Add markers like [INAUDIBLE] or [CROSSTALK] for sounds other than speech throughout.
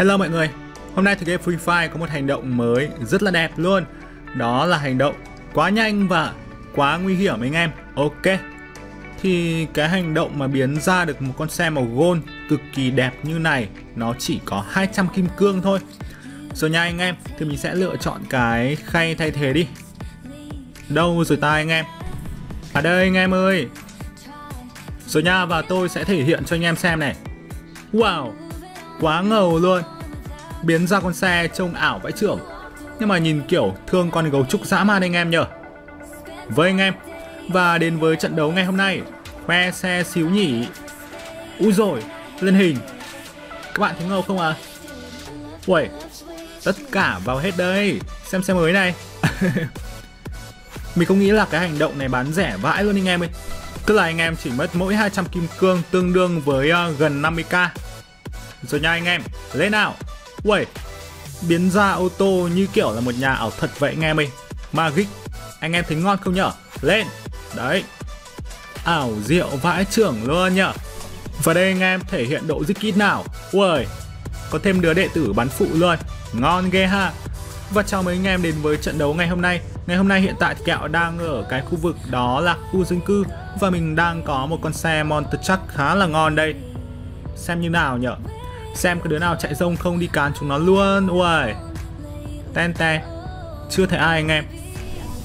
Hello mọi người, hôm nay thì game Free Fire có một hành động mới rất là đẹp luôn. Đó là hành động quá nhanh và quá nguy hiểm anh em. Ok. Thì cái hành động mà biến ra được một con xe màu gold cực kỳ đẹp như này Nó chỉ có 200 kim cương thôi. Rồi nha anh em, thì mình sẽ lựa chọn cái khay thay thế đi. Đâu rồi ta anh em? À đây anh em ơi. Rồi nha, và tôi sẽ thể hiện cho anh em xem này. Wow. Quá ngầu luôn. Biến ra con xe trông ảo vãi trưởng Nhưng mà nhìn kiểu thương con gấu trúc dã man anh em nhở Với anh em Và đến với trận đấu ngày hôm nay Khoe xe xíu nhỉ. Úi rồi lên hình. Các bạn thấy ngầu không à Uầy Tất cả vào hết đây. Xem xe mới này. [LAUGHS] Mình không nghĩ là cái hành động này bán rẻ vãi luôn anh em ơi. Tức là anh em chỉ mất mỗi 200 kim cương tương đương với uh, gần 50k rồi nha anh em, lên nào? Uầy, biến ra ô tô như kiểu là một nhà ảo thật vậy anh em ơi. Magic, anh em thấy ngon không nhở? Lên, đấy. Ảo diệu vãi trưởng luôn nhở. Và đây anh em thể hiện độ dích kít nào? Uầy, có thêm đứa đệ tử bắn phụ luôn. Ngon ghê ha. Và chào mừng anh em đến với trận đấu ngày hôm nay. Ngày hôm nay hiện tại thì kẹo đang ở cái khu vực đó là khu dân cư. Và mình đang có một con xe Monster Truck khá là ngon đây. Xem như nào nhở? Xem có đứa nào chạy rông không đi cán chúng nó luôn. Ui Ten ten Chưa thấy ai anh em.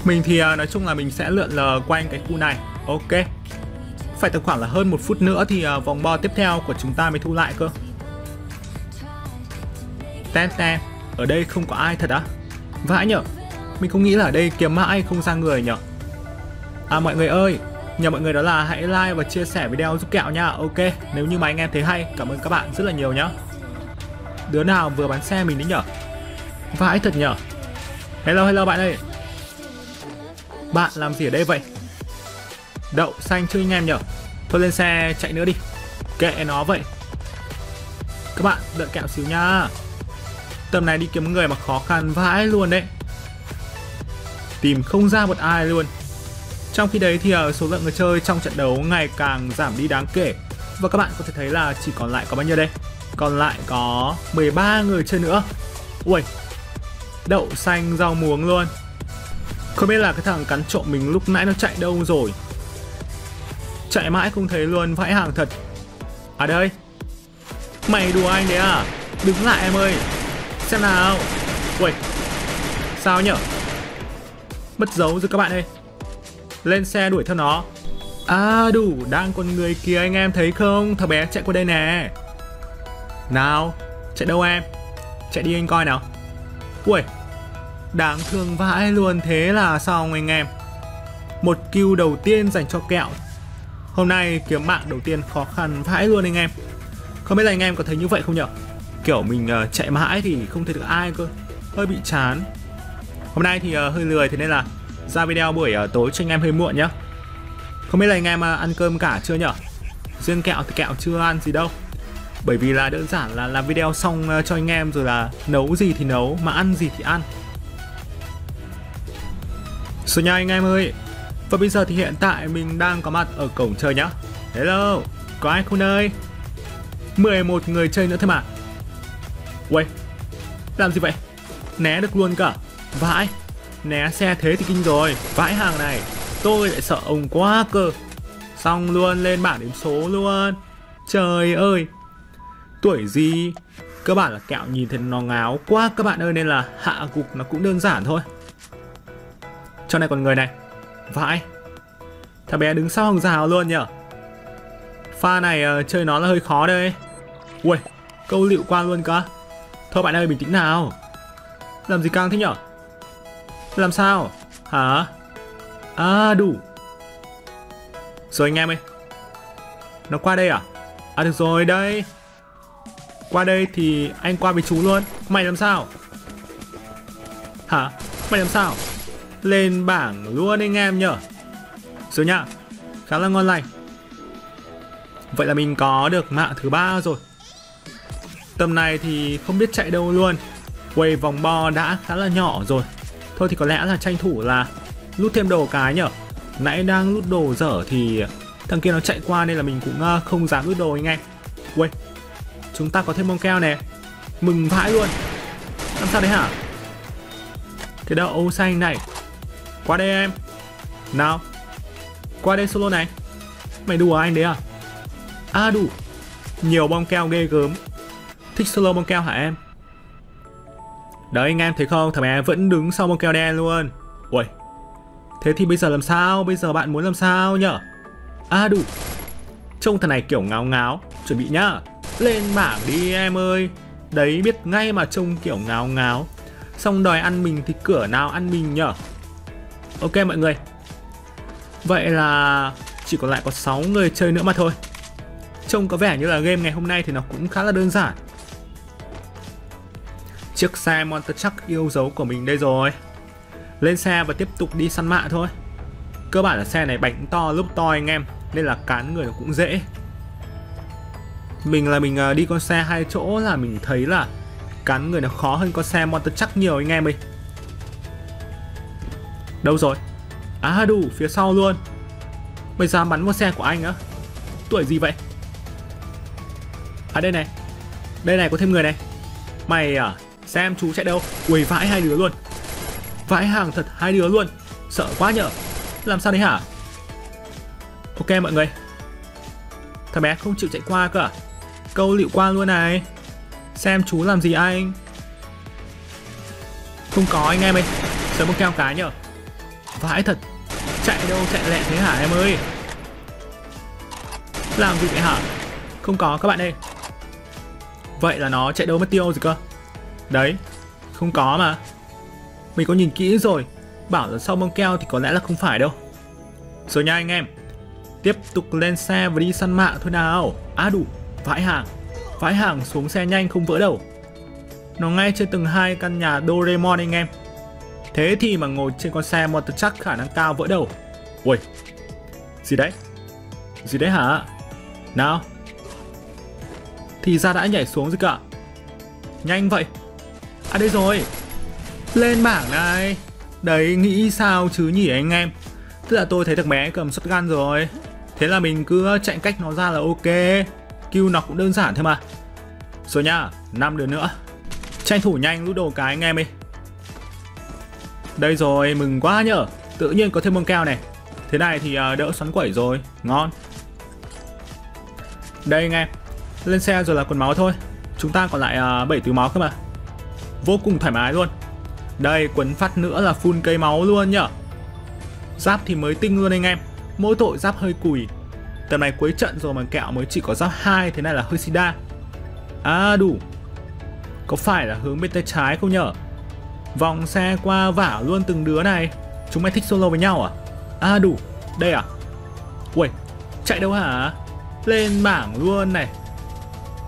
Mình thì à, nói chung là mình sẽ lượn lờ quanh cái khu này. Ok. Phải tầm khoảng là hơn một phút nữa thì à, vòng bo tiếp theo của chúng ta mới thu lại cơ. Ten ten Ở đây không có ai thật á? Vãi nhở. Mình không nghĩ là ở đây kiếm mãi không ra người nhở. À mọi người ơi. Nhờ mọi người đó là hãy like và chia sẻ video giúp kẹo nha. Ok, nếu như mà anh em thấy hay, cảm ơn các bạn rất là nhiều nhá. Đứa nào vừa bán xe mình đấy nhở? Vãi thật nhở? Hello hello bạn ơi. Bạn làm gì ở đây vậy? Đậu xanh chơi anh em nhở? Thôi lên xe chạy nữa đi. Kệ nó vậy. Các bạn đợi kẹo xíu nha. Tầm này đi kiếm người mà khó khăn vãi luôn đấy. Tìm không ra một ai luôn. Trong khi đấy thì ờ, số lượng người chơi trong trận đấu ngày càng giảm đi đáng kể. Và các bạn có thể thấy là chỉ còn lại có bao nhiêu đây? Còn lại có 13 người chơi nữa. Ui Đậu xanh rau muống luôn. Không biết là cái thằng cắn trộm mình lúc nãy nó chạy đâu rồi. Chạy mãi không thấy luôn, vãi hàng thật. À đây. Mày đùa anh đấy à? Đứng lại em ơi. Xem nào. Ui Sao nhở? Mất dấu rồi các bạn ơi. Lên xe đuổi theo nó. À đủ, đang còn người kia anh em thấy không? Thằng bé chạy qua đây nè. Nào, chạy đâu em? Chạy đi anh coi nào. Ui, đáng thương vãi luôn thế là xong anh em? Một kill đầu tiên dành cho kẹo. Hôm nay kiếm mạng đầu tiên khó khăn vãi luôn anh em. Không biết là anh em có thấy như vậy không nhở? Kiểu mình uh, chạy mãi thì không thấy được ai cơ. Hơi bị chán. Hôm nay thì uh, hơi lười thế nên là ra video buổi uh, tối cho anh em hơi muộn nhá. Không biết là anh em uh, ăn cơm cả chưa nhở? Riêng kẹo thì kẹo chưa ăn gì đâu. Bởi vì là đơn giản là làm video xong ờ, cho anh em rồi là nấu gì thì nấu mà ăn gì thì ăn. Số nha anh em ơi Và bây giờ thì hiện tại mình đang có mặt ở cổng chơi nhá. Hello, có ai không ơi 11 người chơi nữa thôi mà. Uầy, làm gì vậy? Né được luôn cả. Vãi Né xe thế thì kinh rồi. Vãi hàng này Tôi lại sợ ông quá cơ. Xong luôn lên bảng điểm số luôn. Trời ơi Tuổi gì? Cơ bản là kẹo nhìn thấy nó ngáo quá các bạn ơi Nên là hạ gục nó cũng đơn giản thôi. Cho này còn người này Vãi. Thằng bé đứng sau hàng rào luôn nhở. Pha này uh, chơi nó là hơi khó đây. Ui Câu liệu qua luôn cơ. Thôi bạn ơi bình tĩnh nào. Làm gì căng thế nhở? Làm sao? Hả? À đủ. Rồi anh em ơi. Nó qua đây à? À được rồi đây. Qua đây thì anh qua với chú luôn. Mày làm sao? Hả? Mày làm sao? Lên bảng luôn anh em nhở? Rồi nhá Khá là ngon lành. Vậy là mình có được mạng thứ ba rồi. Tầm này thì không biết chạy đâu luôn. Quay vòng bo đã khá là nhỏ rồi. Thôi thì có lẽ là tranh thủ là lút thêm đồ cái nhở? Nãy đang lút đồ dở thì thằng kia nó chạy qua nên là mình cũng ờ, không dám lút đồ anh em. Quay chúng ta có thêm bông keo nè. Mừng vãi luôn. Làm sao đấy hả? Cái đậu xanh này. Qua đây em. Nào. Qua đây solo này. Mày đùa anh đấy à? À đủ. Nhiều bông keo ghê gớm. Thích solo bông keo hả em? Đấy, anh em thấy không? Thằng bé vẫn đứng sau bông keo đen luôn. Ui Thế thì bây giờ làm sao? Bây giờ bạn muốn làm sao nhở? À đủ. Trông thằng này kiểu ngáo ngáo. Chuẩn bị nhá. Lên bảng đi em ơi. Đấy, biết ngay mà trông kiểu ngáo ngáo. Xong đòi ăn mình thì cửa nào ăn mình nhở? Ok mọi người. Vậy là chỉ còn lại có 6 người chơi nữa mà thôi. Trông có vẻ như là game ngày hôm nay thì nó cũng khá là đơn giản. Chiếc xe Monster Truck yêu dấu của mình đây rồi. Lên xe và tiếp tục đi săn mạ thôi. Cơ bản là xe này bánh to lúc to anh em, Nên là cán người nó cũng dễ. Mình là mình à, đi con xe hai chỗ là mình thấy là cắn người nó khó hơn con xe Monster chắc nhiều anh em ơi. Đâu rồi? À đủ, phía sau luôn. Mày dám bắn con xe của anh á. Tuổi gì vậy? À đây này. Đây này, có thêm người này. Mày à Xem chú chạy đâu. Ui vãi hai đứa luôn. Vãi hàng thật hai đứa luôn. Sợ quá nhở. Làm sao đấy hả? Ok, mọi người. Thằng bé không chịu chạy qua cơ à? Câu liệu qua luôn này. Xem chú làm gì anh? Không có anh em ơi. Sớm một keo cái nhở. Vãi thật. Chạy đâu, chạy lẹ thế hả em ơi? Làm gì vậy hả? Không có các bạn ơi. Vậy là nó chạy đâu mất tiêu rồi cơ? Đấy, Không có mà. Mình có nhìn kỹ rồi. Bảo là sau bông keo thì có lẽ là không phải đâu. Rồi nha anh em. Tiếp tục lên xe và đi săn mạ thôi nào. À đủ. Vãi hàng. Vãi hàng xuống xe nhanh không vỡ đầu. Nó ngay trên tầng hai căn nhà Doraemon anh em. Thế thì mà ngồi trên con xe motor chắc khả năng cao vỡ đầu. Ui Gì đấy? Gì đấy hả? Nào. Thì ra đã nhảy xuống rồi cả Nhanh vậy. À đây rồi. Lên bảng này. Đấy, nghĩ sao chứ nhỉ anh em? Tức là tôi thấy thằng bé cầm shotgun rồi. Thế là mình cứ chạy cách nó ra là ok. Kill nó cũng đơn giản thôi mà. Rồi nha, 5 đứa nữa. Tranh thủ nhanh lút đồ cái anh em đi. Đây rồi, mừng quá nhở Tự nhiên có thêm bông keo này. Thế này thì à, đỡ xoắn quẩy rồi, ngon. Đây anh em Lên xe rồi là quần máu thôi. Chúng ta còn lại à, 7 túi máu cơ mà. Vô cùng thoải mái luôn. Đây, quấn phát nữa là full cây máu luôn nhở Giáp thì mới tinh luôn anh em. Mỗi tội giáp hơi cùi. Tầm này cuối trận rồi mà kẹo mới chỉ có giáp 2 Thế này là hơi sida À đủ. Có phải là hướng bên tay trái không nhở? Vòng xe qua vả luôn từng đứa này. Chúng mày thích solo với nhau à? À đủ. Đây à? Ui Chạy đâu hả? Lên bảng luôn này.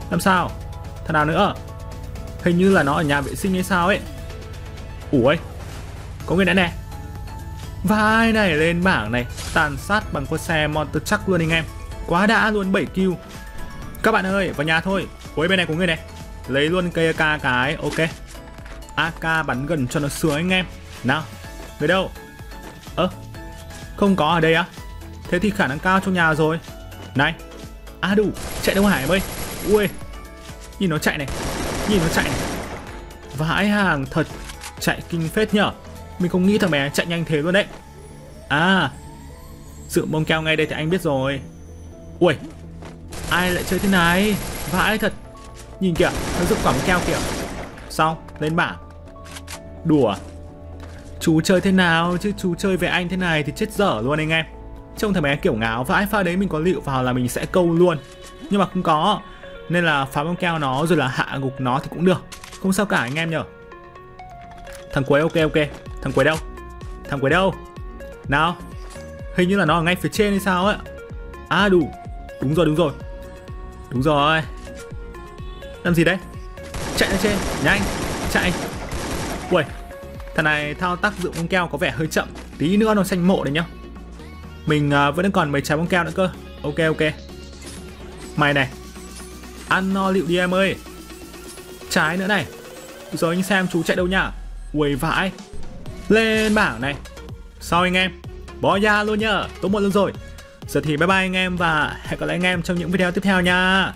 Làm sao? Thằng nào nữa? Hình như là nó ở nhà vệ sinh hay sao ấy. Ủa Có người đã nè. Vai này lên bảng này? Tàn sát bằng con xe Monster chắc luôn anh em. Quá đã luôn 7 kill. Các bạn ơi, vào nhà thôi. Ôi bên này có người này. Lấy luôn cây AK cái, ok. AK bắn gần cho nó sướng anh em. Nào, Người đâu? Ơ, Không có ở đây á? Thế thì khả năng cao trong nhà rồi. Này À đủ, Chạy đâu hải em ơi? Ui, Nhìn nó chạy này. Nhìn nó chạy này. Vãi hàng thật, Chạy kinh phết nhở? Mình không nghĩ thằng bé chạy nhanh thế luôn đấy. À Sự bông keo ngay đây thì anh biết rồi. Ui, Ai lại chơi thế này? Vãi thật. Nhìn kìa, Nó giúp quả bông keo kìa. Xong, Lên bảng. Đùa. Chú chơi thế nào Chứ? Chú chơi với anh thế này thì chết dở luôn anh em. Trông thằng bé kiểu ngáo Vãi pha đấy mình có liệu vào là mình sẽ câu luôn. Nhưng mà không có. Nên là phá bông keo nó rồi là hạ gục nó thì cũng được. Không sao cả anh em nhở. Thằng cuối ok ok. Thằng quái đâu? Thằng quái đâu? Nào Hình như là nó ở ngay phía trên hay sao ấy À đủ. Đúng rồi đúng rồi. Đúng rồi. Làm gì đấy? Chạy lên trên. Nhanh. Chạy. Ui Thằng này thao tác dụng bông keo có vẻ hơi chậm. Tí nữa nó xanh mộ đấy nhá. Mình uh, vẫn còn mấy trái bông keo nữa cơ. Ok ok. Mày này. Ăn no liệu đi em ơi. Trái nữa này. Rồi anh xem chú chạy đâu nhá. Ui vãi lên bảng này. Sau anh em, Bỏ ra luôn nhá. Tốt một luôn rồi. Giờ thì bye bye anh em và hẹn gặp lại anh em trong những video tiếp theo nha.